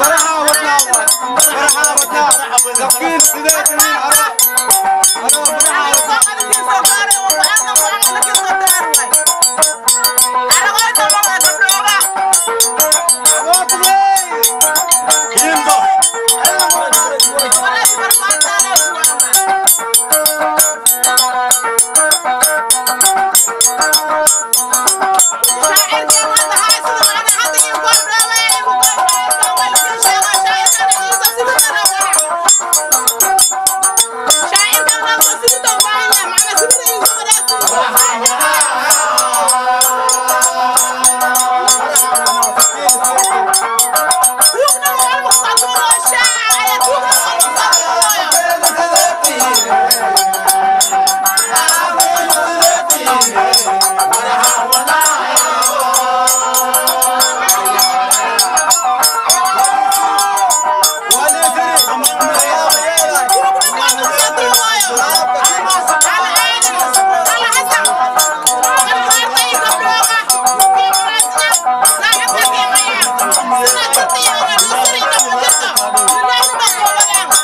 برحة وتنور برحة وتنور تقفيل سيداتنا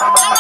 Oh,